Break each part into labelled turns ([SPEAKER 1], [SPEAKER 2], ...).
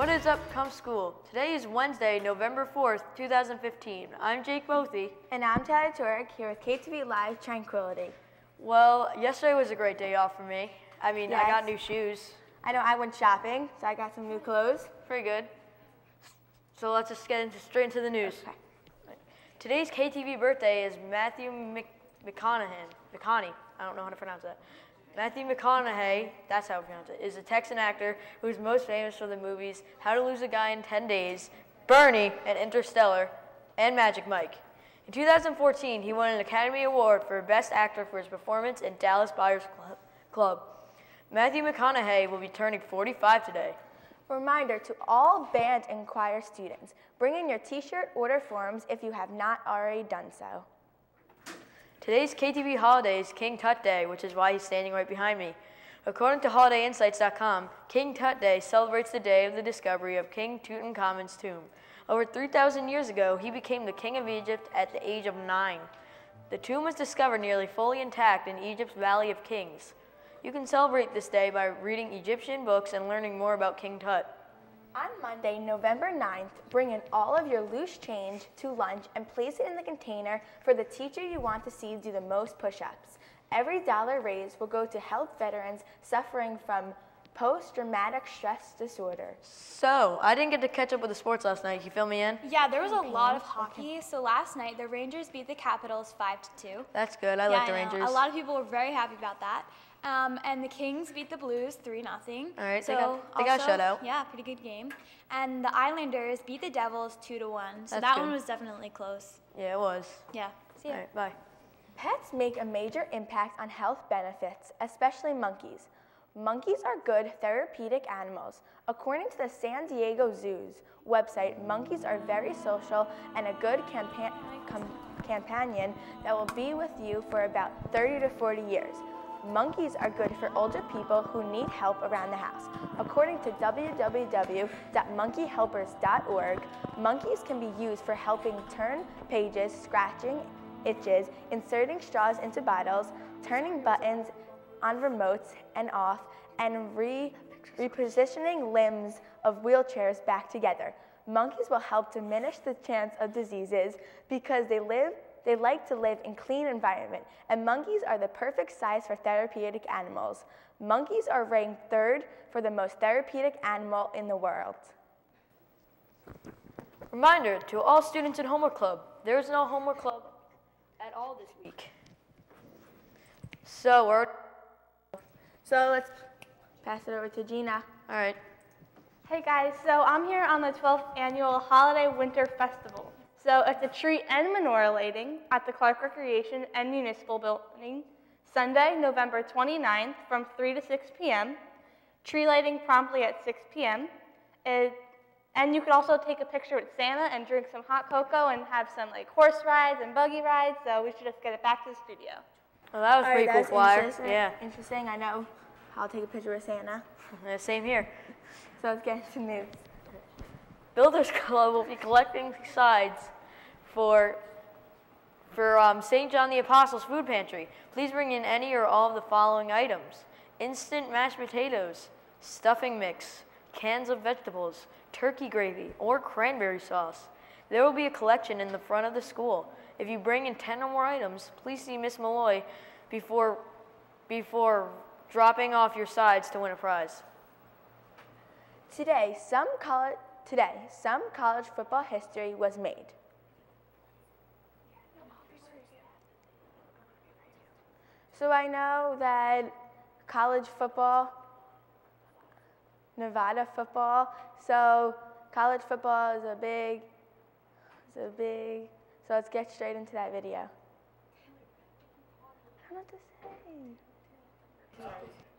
[SPEAKER 1] What is up, Kumpf school? Today is Wednesday, November 4th, 2015. I'm Jake Bothy.
[SPEAKER 2] And I'm Tyler Turek here with KTV Live Tranquility.
[SPEAKER 1] Well, yesterday was a great day off for me. I mean, I got new shoes.
[SPEAKER 2] I know I went shopping, so I got some new clothes.
[SPEAKER 1] Pretty good. So let's just get into, straight into the news.
[SPEAKER 2] Okay.
[SPEAKER 1] Today's KTV birthday is Matthew Mc, McConaughey. McConaughey. I don't know how to pronounce that. Matthew McConaughey, that's how I pronounce it, is a Texan actor who's most famous for the movies How to Lose a Guy in 10 Days, Bernie, and Interstellar, and Magic Mike. In 2014, he won an Academy Award for Best Actor for his performance in Dallas Buyers Club-. Matthew McConaughey will be turning 45 today.
[SPEAKER 2] Reminder to all band and choir students bring in your t shirt order forms if you have not already done so.
[SPEAKER 1] Today's KTV holiday is King Tut Day, which is why he's standing right behind me. According to HolidayInsights.com, King Tut Day celebrates the day of the discovery of King Tutankhamun's tomb. Over 3,000 years ago, he became the king of Egypt at the age of nine. The tomb was discovered nearly fully intact in Egypt's Valley of Kings. You can celebrate this day by reading Egyptian books and learning more about King Tut.
[SPEAKER 2] On Monday, November 9th, bring in all of your loose change to lunch and place it in the container for the teacher you want to see do the most push ups. Every dollar raised will go to help veterans suffering from post traumatic stress disorder.
[SPEAKER 1] So, I didn't get to catch up with the sports last night. Can you fill me in?
[SPEAKER 3] Yeah, there was a lot of hockey. So last night, the Rangers beat the Capitals 5 to 2.
[SPEAKER 1] That's good. I
[SPEAKER 3] yeah,
[SPEAKER 1] like the
[SPEAKER 3] know.
[SPEAKER 1] Rangers.
[SPEAKER 3] A lot of people were very happy about that. Um, and the Kings beat the Blues 3 0.
[SPEAKER 1] All right, they
[SPEAKER 3] so
[SPEAKER 1] got- they got a
[SPEAKER 3] also-
[SPEAKER 1] shutout.
[SPEAKER 3] Yeah, pretty good game. And the Islanders beat the Devils 2 to 1. So
[SPEAKER 1] That's
[SPEAKER 3] that
[SPEAKER 1] good.
[SPEAKER 3] one was definitely close.
[SPEAKER 1] yeah, it was.
[SPEAKER 3] Yeah. See ya.
[SPEAKER 1] All right, bye.
[SPEAKER 2] Pets make a major impact on health benefits, especially monkeys. Monkeys are good therapeutic animals. According to the San Diego Zoo's website, monkeys are very social and a good campa- com- companion that will be with you for about 30 to 40 years. Monkeys are good for older people who need help around the house. According to www.monkeyhelpers.org, monkeys can be used for helping turn pages, scratching itches, inserting straws into bottles, turning buttons on remotes and off, and re- repositioning limbs of wheelchairs back together. Monkeys will help diminish the chance of diseases because they live they like to live in clean environment, and monkeys are the perfect size for therapeutic animals. Monkeys are ranked third for the most therapeutic animal in the world.
[SPEAKER 1] Reminder to all students in Homework Club, there is no Homework Club at all this week. So we're
[SPEAKER 2] So let's pass it over to Gina.
[SPEAKER 1] all right.
[SPEAKER 4] Hey guys, so I'm here on the 12th annual Holiday Winter Festival. So it's a tree and menorah lighting at the Clark Recreation and Municipal Building, Sunday, November 29th from 3 to 6 p.m. Tree lighting promptly at 6 p.m. It, eh, and you could also take a picture with Santa and drink some hot cocoa and have some like horse rides and buggy rides. So we should just get it back to the studio.
[SPEAKER 1] Well, that was
[SPEAKER 2] All right,
[SPEAKER 1] pretty cool
[SPEAKER 2] that's
[SPEAKER 1] flyer.
[SPEAKER 2] interesting.
[SPEAKER 1] Yeah.
[SPEAKER 2] Interesting. I know. I'll take a picture with Santa.
[SPEAKER 1] Yeah, Same here.
[SPEAKER 2] So let's get into news.
[SPEAKER 1] Builders Club will be collecting sides for for um, St. John the Apostle's food pantry. Please bring in any or all of the following items: instant mashed potatoes, stuffing mix, cans of vegetables, turkey gravy, or cranberry sauce. There will be a collection in the front of the school. If you bring in 10 or more items, please see Miss Malloy before before dropping off your sides to win a prize.
[SPEAKER 2] Today, some college today, some college football history was made. So I know that college football, Nevada football, so college football is a big, is a big. So let's get straight into that video.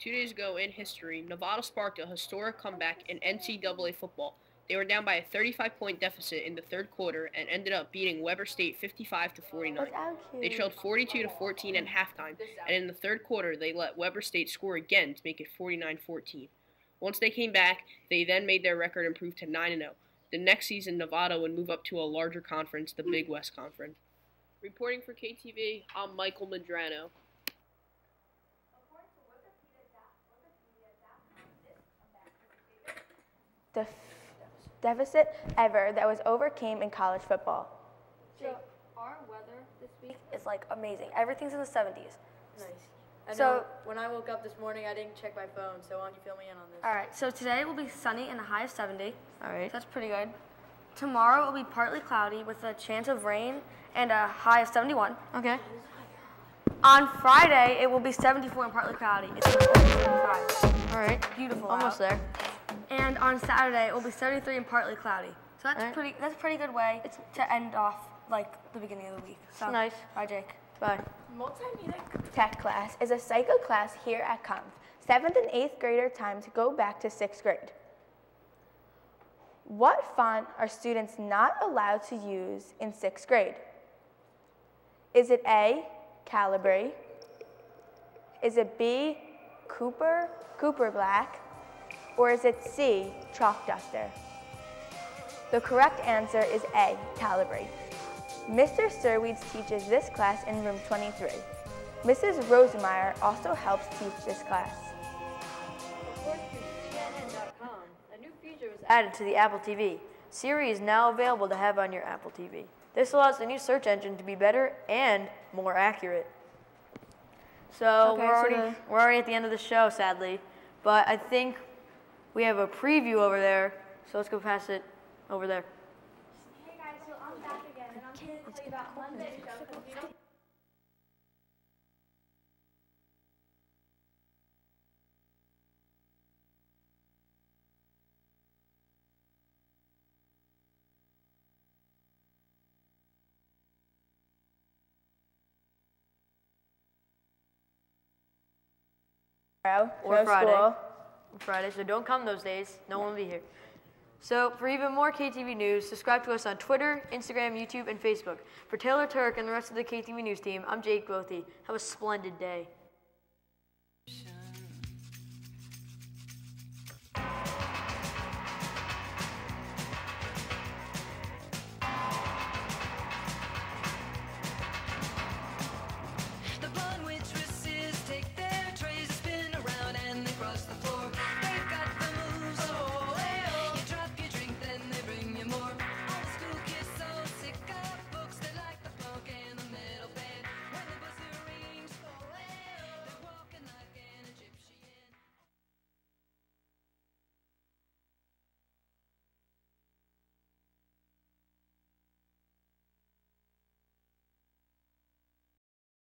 [SPEAKER 5] Two days ago in history, Nevada sparked a historic comeback in NCAA football. They were down by a 35-point deficit in the third quarter and ended up beating Weber State 55 to 49.
[SPEAKER 2] Look how cute.
[SPEAKER 5] They trailed 42 to 14 at halftime, and in the third quarter, they let Weber State score again to make it 49-14. Once they came back, they then made their record improve to 9 0. The next season, Nevada would move up to a larger conference, the Big West Conference. Reporting for KTV, I'm Michael Madrano.
[SPEAKER 2] the f- deficit ever that was overcame in college football.
[SPEAKER 1] So our weather this week is like amazing. Everything's in the 70s. Nice. I
[SPEAKER 6] So-
[SPEAKER 1] know when I woke up this morning, I didn't check my phone. So why don't you fill me in on this?
[SPEAKER 6] All right, so today will be sunny and a high of 70.
[SPEAKER 1] All right.
[SPEAKER 6] That's pretty good. Tomorrow will be partly cloudy with a chance of rain and a high of 71.
[SPEAKER 1] Okay.
[SPEAKER 6] On Friday, it will be 74 and partly cloudy. It's gonna be 75.
[SPEAKER 1] All right.
[SPEAKER 6] Beautiful.
[SPEAKER 1] Almost
[SPEAKER 6] out.
[SPEAKER 1] there.
[SPEAKER 6] And on Saturday, it will be 73 and partly cloudy. So that's
[SPEAKER 1] Alright.
[SPEAKER 6] pretty. That's a pretty good way it's, to end off like the beginning of the week. So
[SPEAKER 1] Nice.
[SPEAKER 6] Bye, Jake.
[SPEAKER 1] Bye.
[SPEAKER 2] Multimedia tech class is a psycho class here at Kumpf. Seventh and eighth grader time to go back to sixth grade. What font are students not allowed to use in sixth grade? Is it A, Calibri? Is it B, Cooper, Cooper Black? Or is it C, Chalkduster? The correct answer is A, Calibri. Mr. Sturweeds teaches this class in room 23. Mrs. Rosemeyer also helps teach this class.
[SPEAKER 1] According to CNN.com, a new feature was added to the Apple TV. Siri is now available to have on your Apple TV. This allows the new search engine to be better and more accurate. So
[SPEAKER 2] Okay,
[SPEAKER 1] we're already
[SPEAKER 2] the-
[SPEAKER 1] we're already at the end of the show, sadly, but I think we have a preview over there. So let's go pass it over there.
[SPEAKER 4] Hey guys, so I'm back again, and I'm here to tell you about Monday's show. 'cause
[SPEAKER 2] Tomorrow,
[SPEAKER 1] Or
[SPEAKER 2] no
[SPEAKER 1] Friday.
[SPEAKER 2] school.
[SPEAKER 1] Friday, so don't come those days. No one will be here. So, for even more KTV news, subscribe to us on Twitter, Instagram, YouTube, and Facebook. For Taylor Turk and the rest of the KTV news team, I'm Jake Bothy. Have a splendid day.